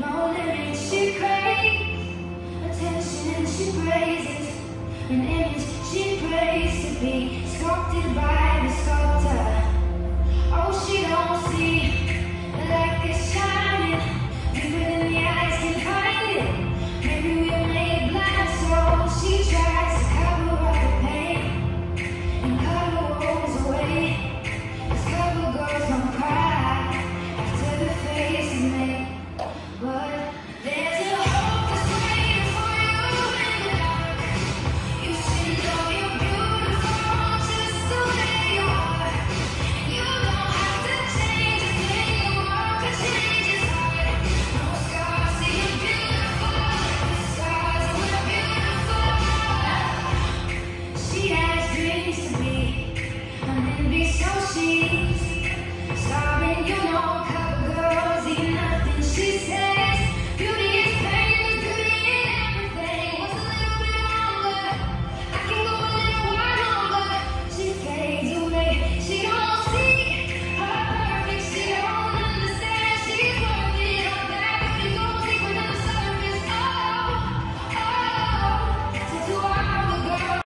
No and she craves attention and she. An image she prays to be sculpted by.